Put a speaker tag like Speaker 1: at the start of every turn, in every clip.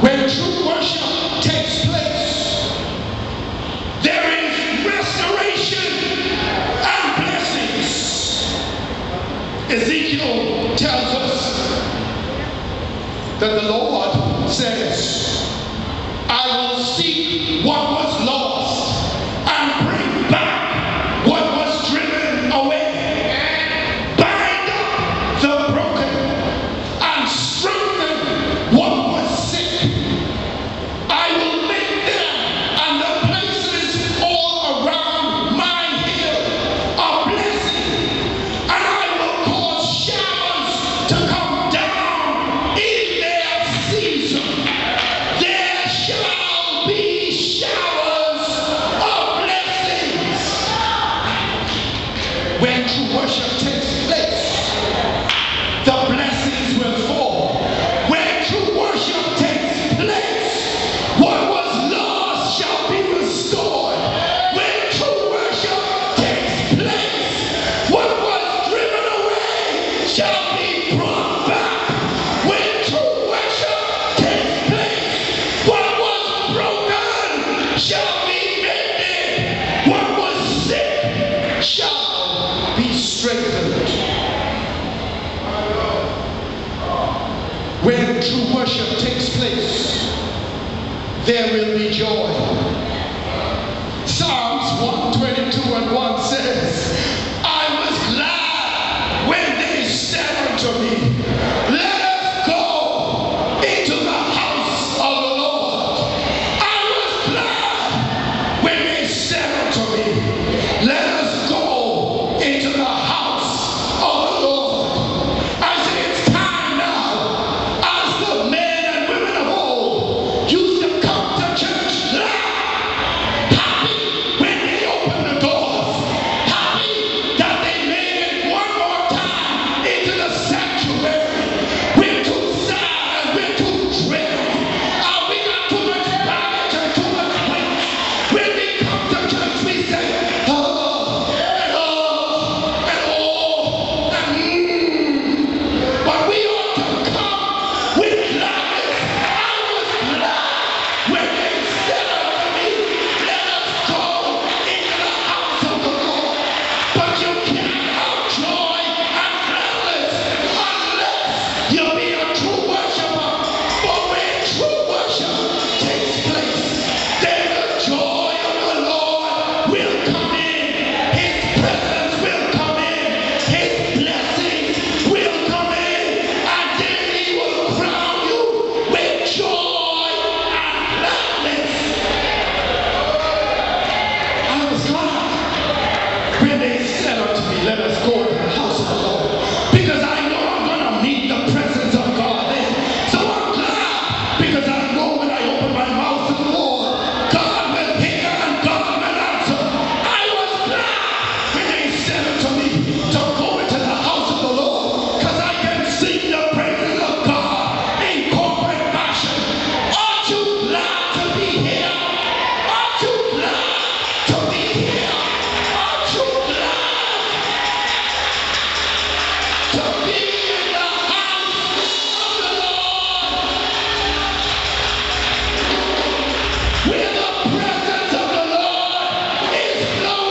Speaker 1: Where When true worship takes place, there is restoration and blessings. Ezekiel tells us that the Lord says, I will seek what was lost. Praise Lord.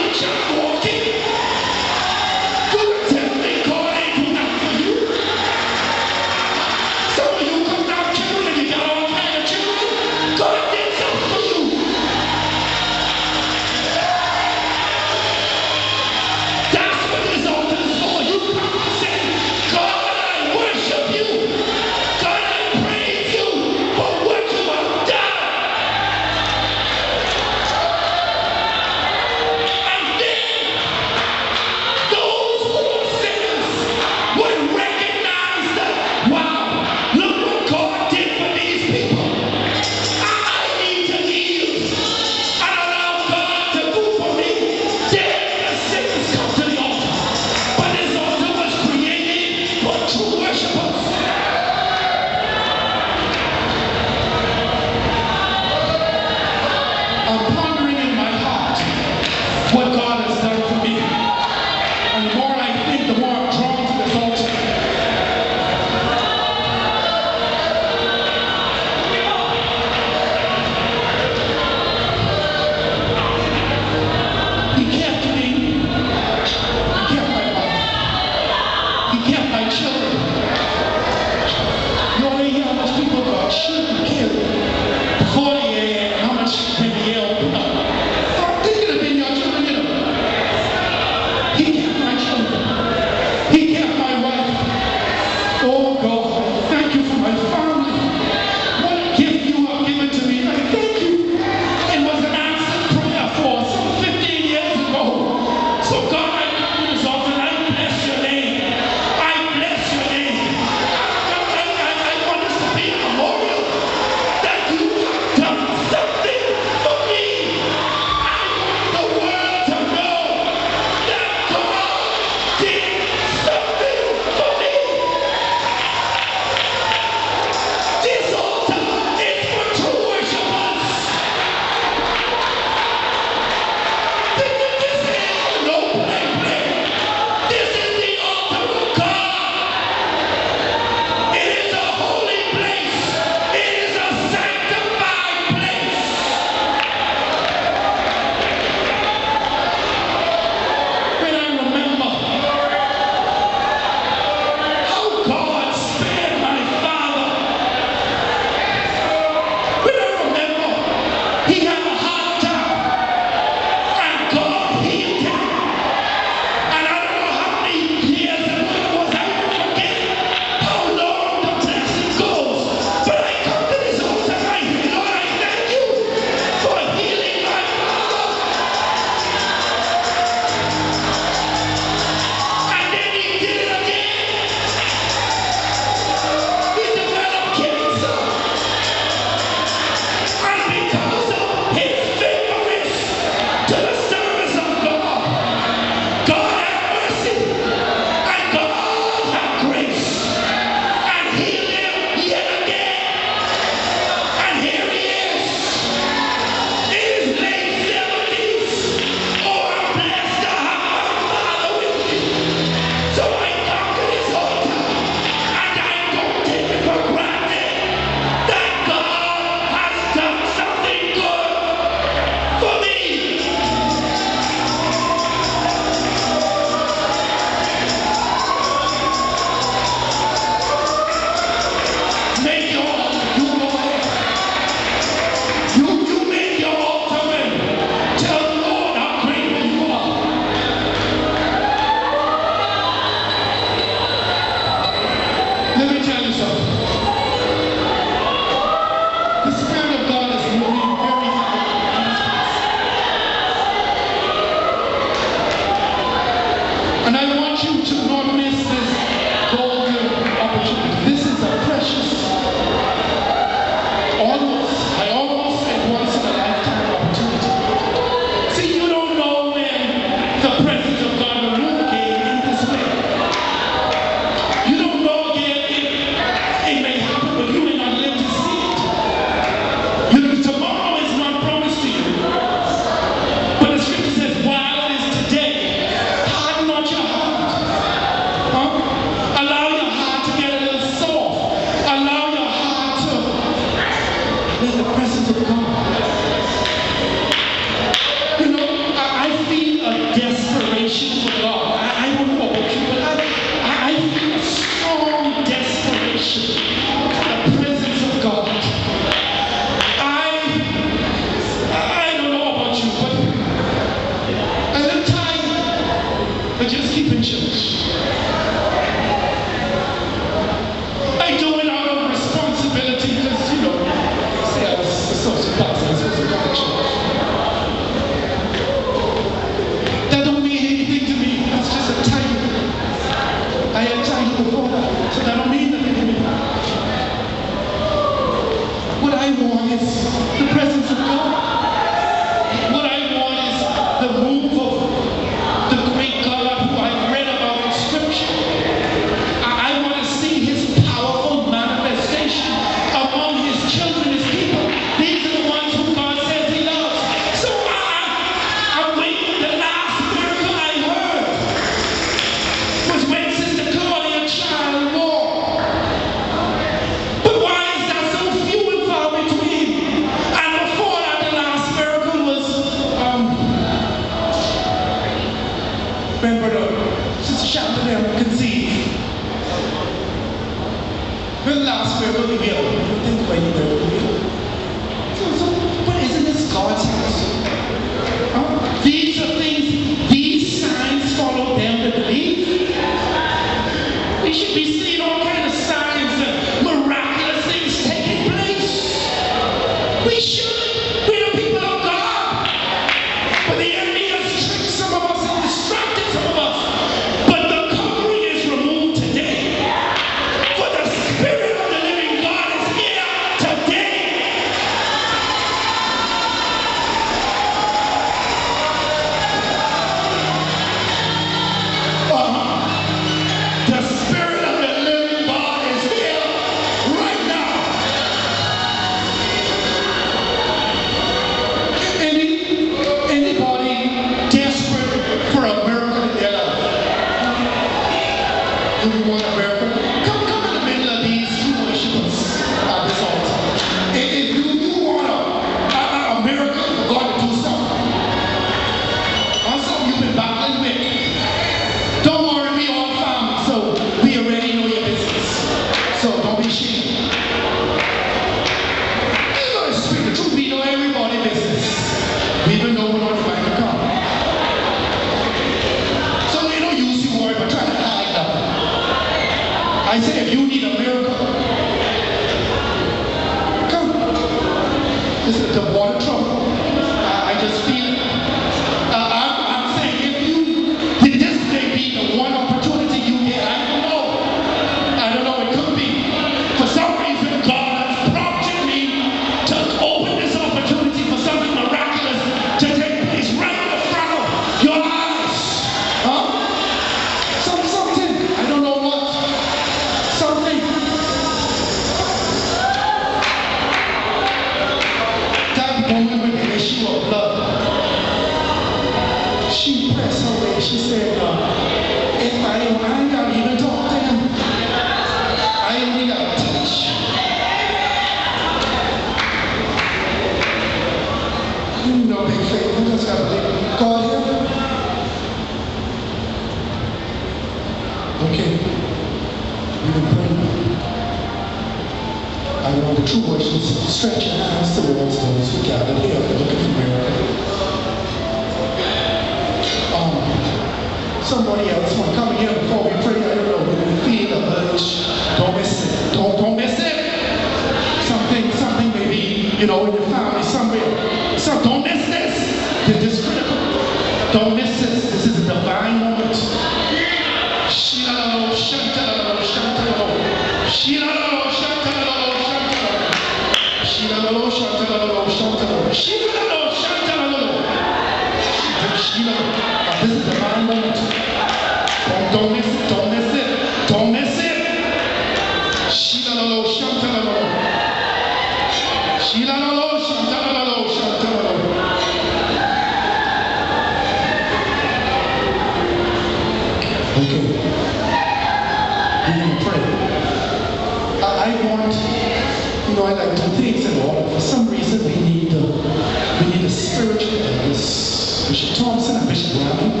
Speaker 1: like I do things and all, but for some reason we need the we need a spiritual this Bishop Thompson and Bishop Brown.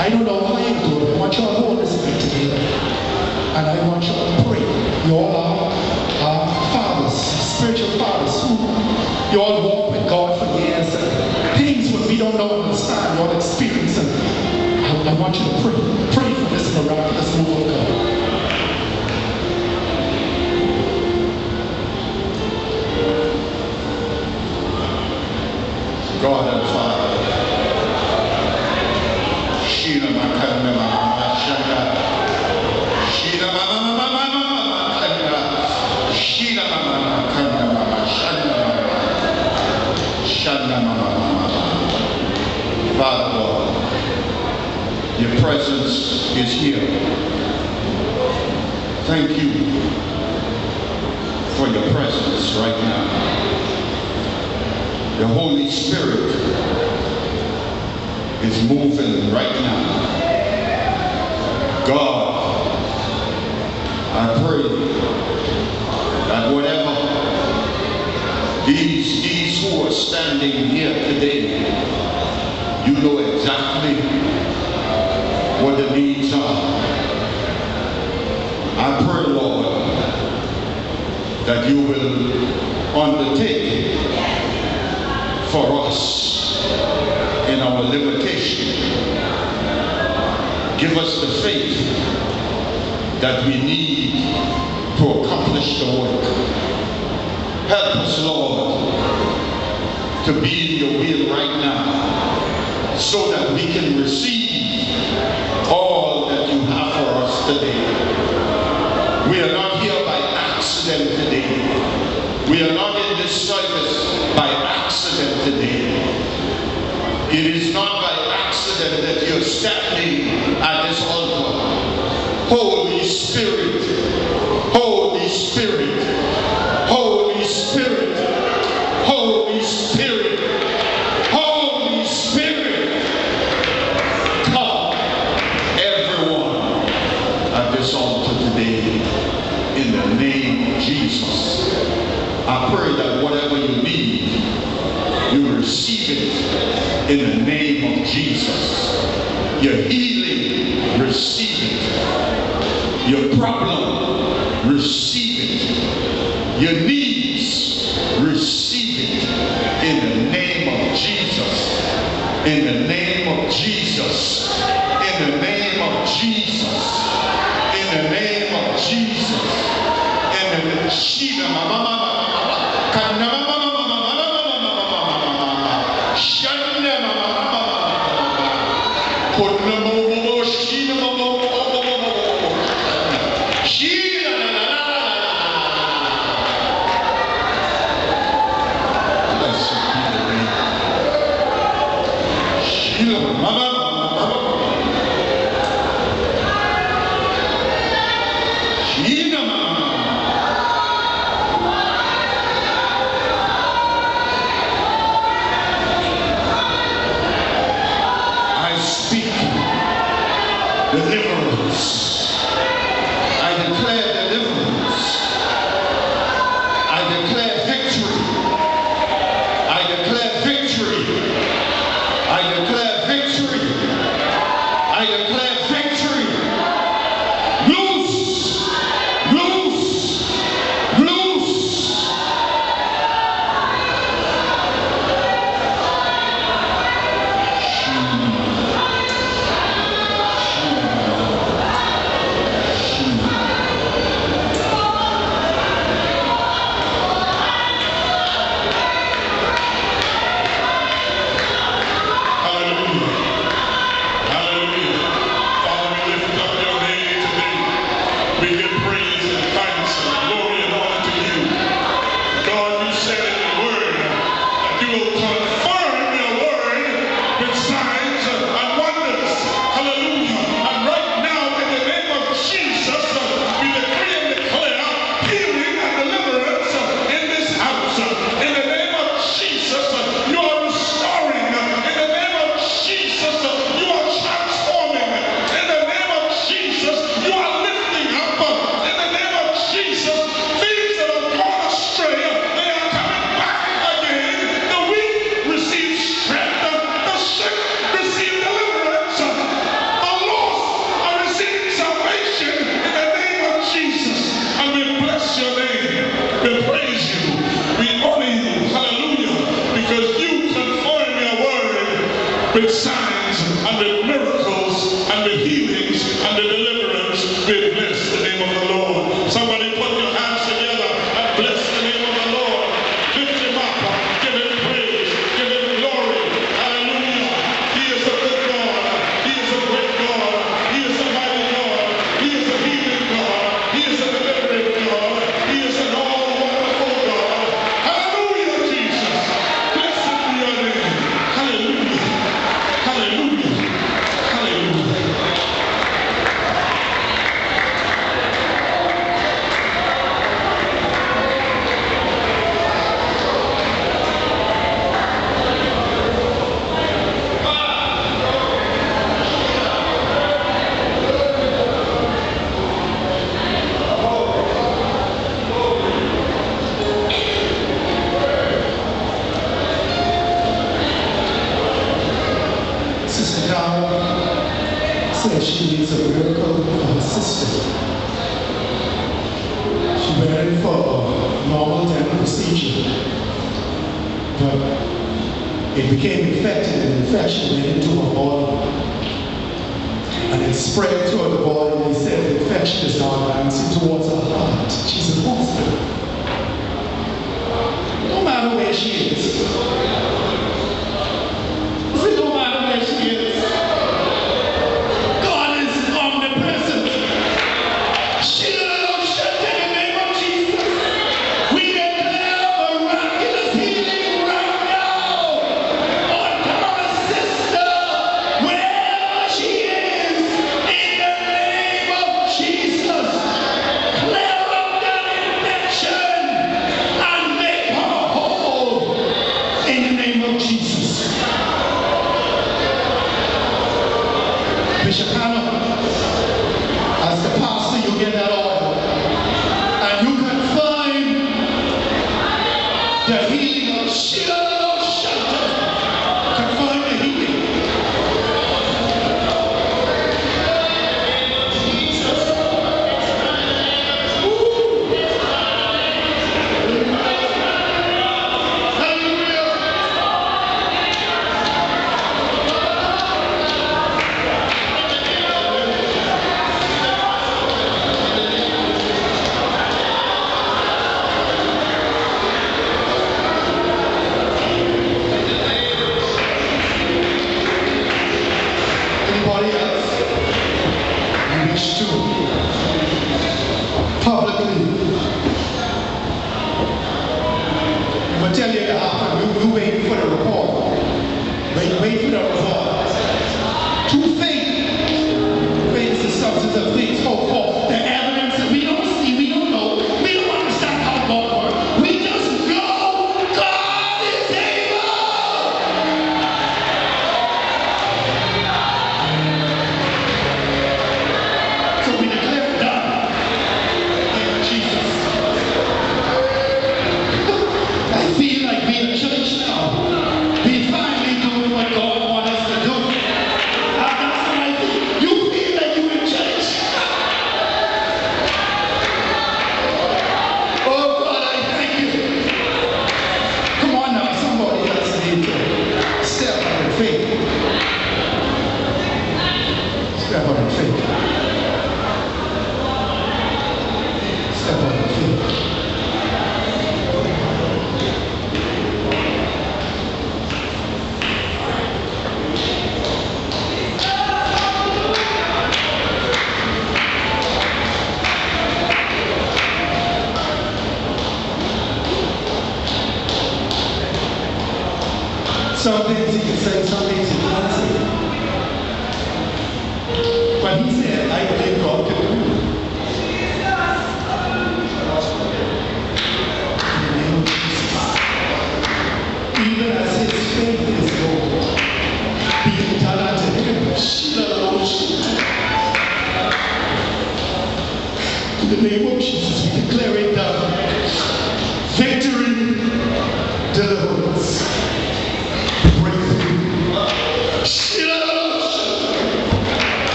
Speaker 1: I don't know how you do it. I want you all to hold this thing together. And I want y'all to pray. You all are, are fathers, spiritual fathers who you all walk with God for years and things what we don't know understand, you all experience. And I, I want you to pray. Pray for this miraculous move of God.
Speaker 2: by the Your presence is here. Thank you for your presence right now. The Holy Spirit is moving right now. God, I pray that whatever these, these who are standing here today know exactly what the needs are. I pray, Lord, that you will undertake for us in our limitation. Give us the faith that we need to accomplish the work. Help us, Lord, to be in your will right now so that we can receive all that you have for us today. We are not here by accident today. We are not in this service by accident today. It is not by accident that you're standing at this altar. Holy Spirit, Holy Spirit, Jesus. Your healing, receive it. Your problem, receive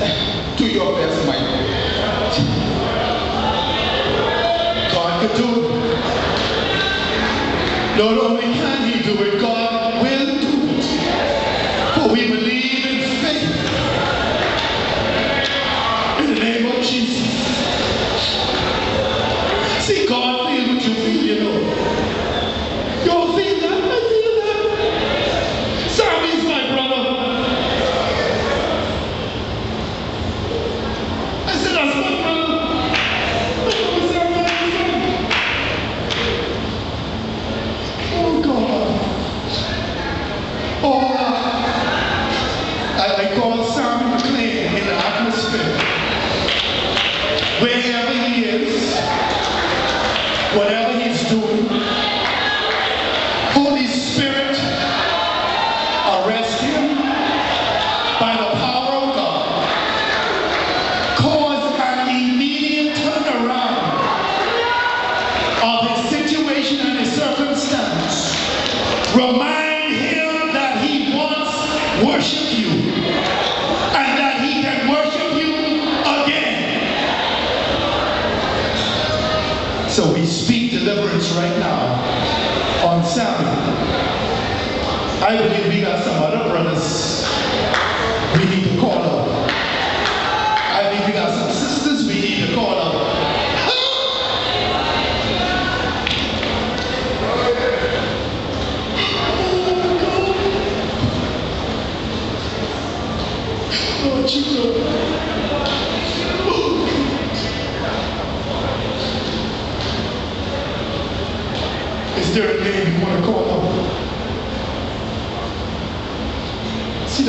Speaker 3: to your
Speaker 1: best mind. God can do it. Not only can he do it, God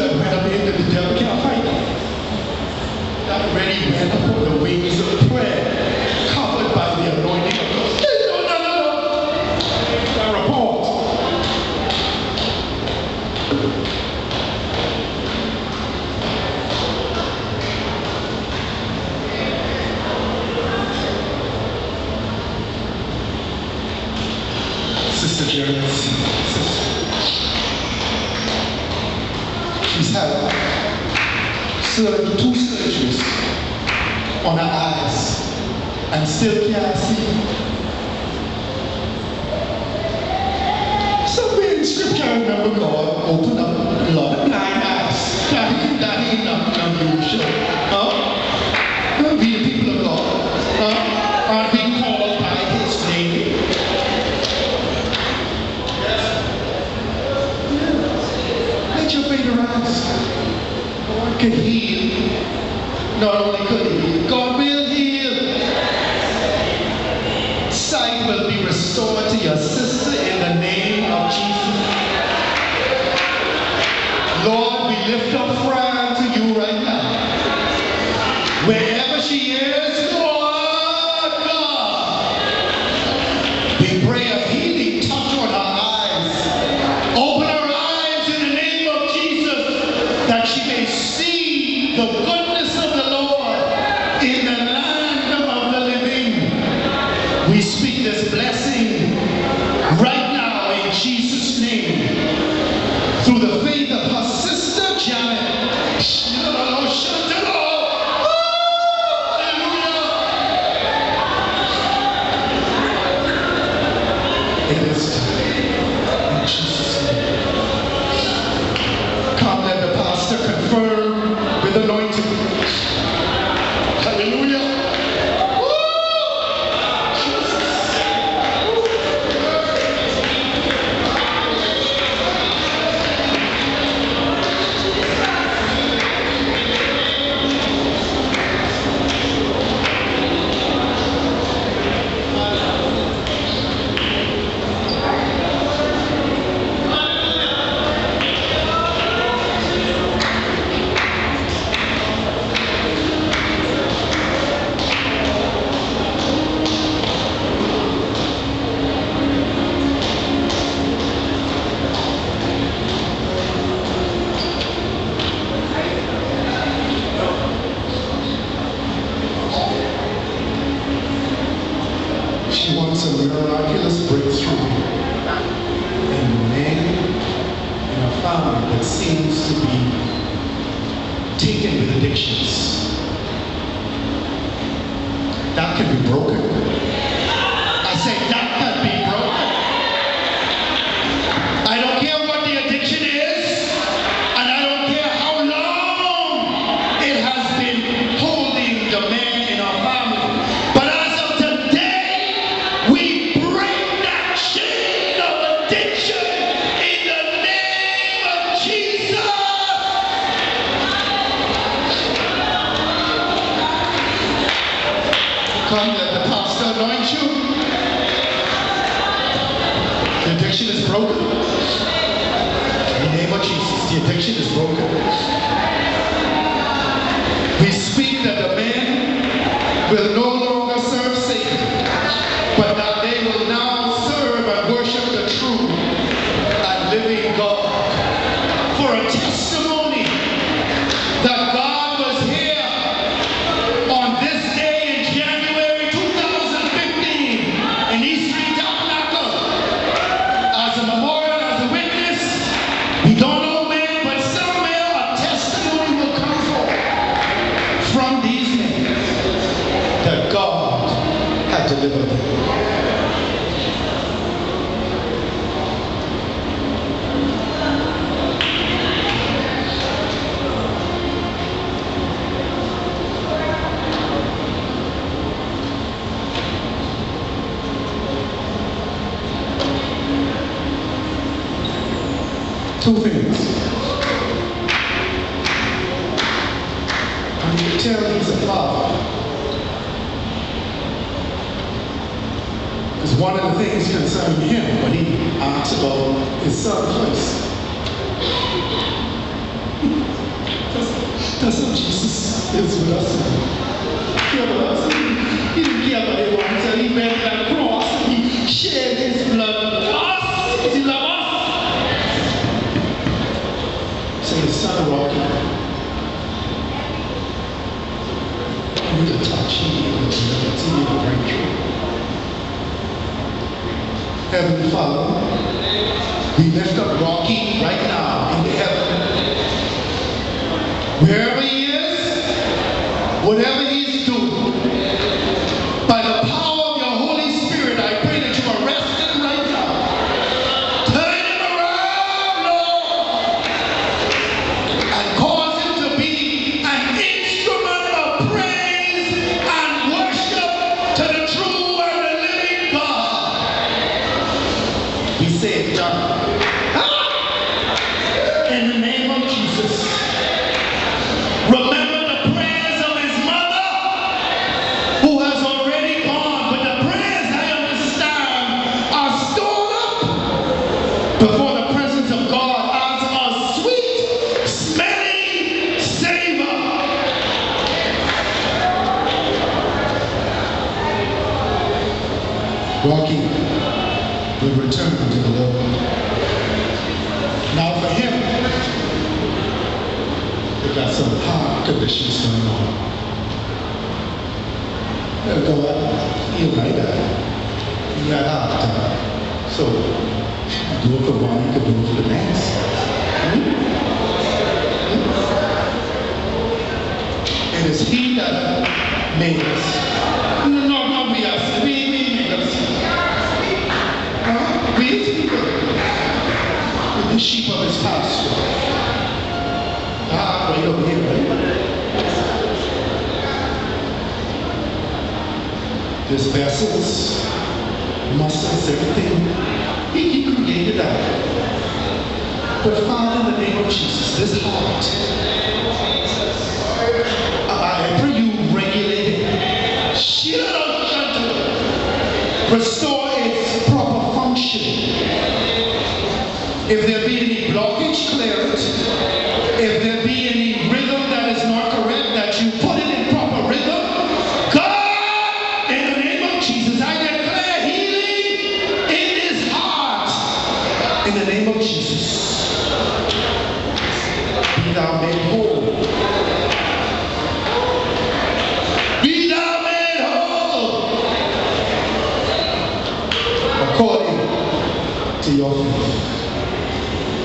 Speaker 1: I'm have entered the job, we fight Not ready, man.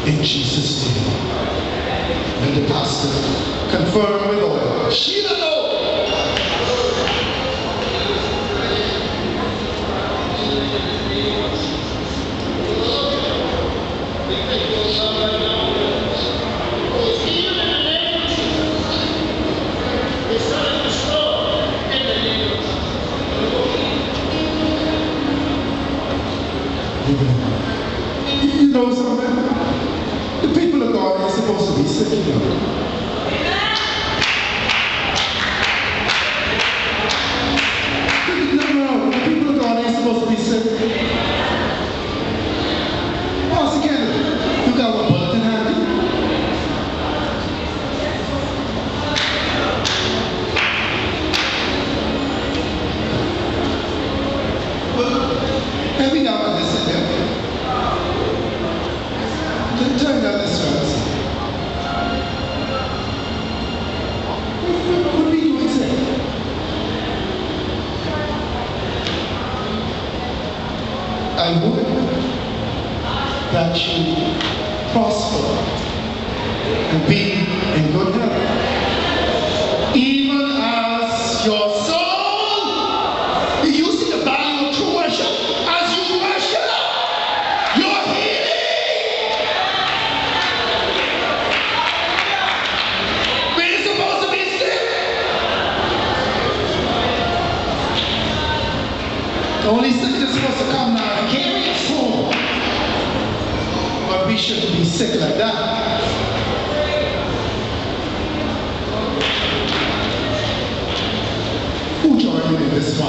Speaker 1: in Jesus' name. And the pastor confirmed with oil. Sheila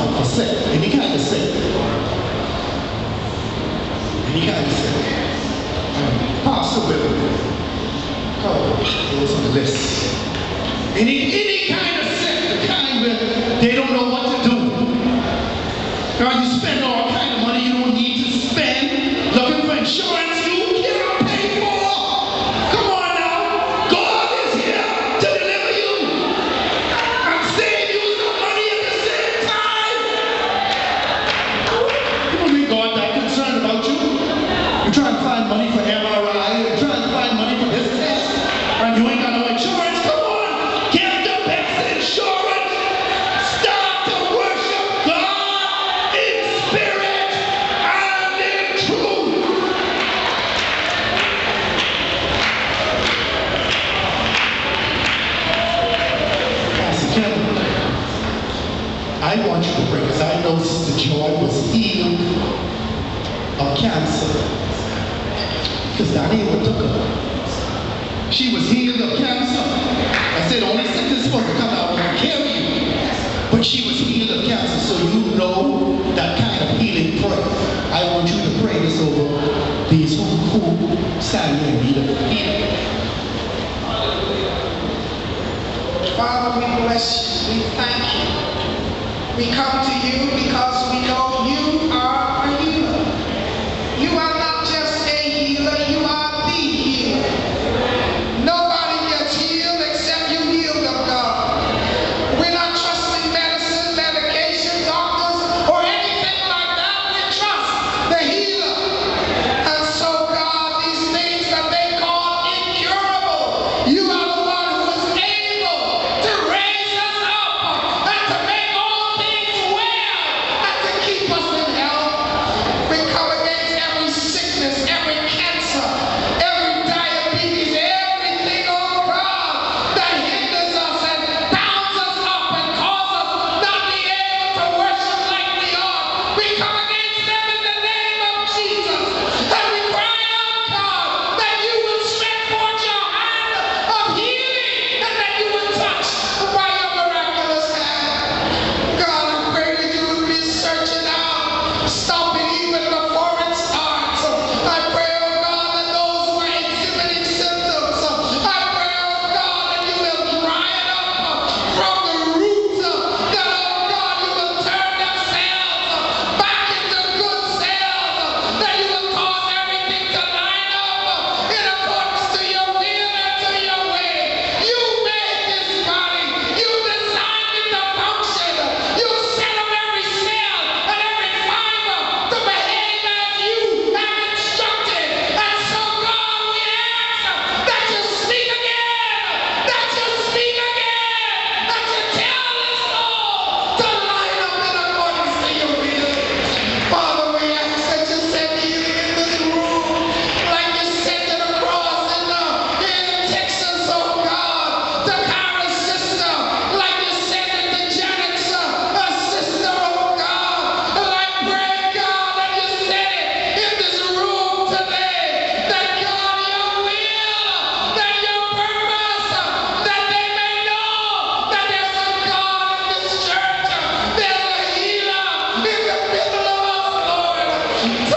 Speaker 1: on cassette. And he got cassette. And he got cassette. Pops a bit. Oh, it was on the list. And he, and he Two.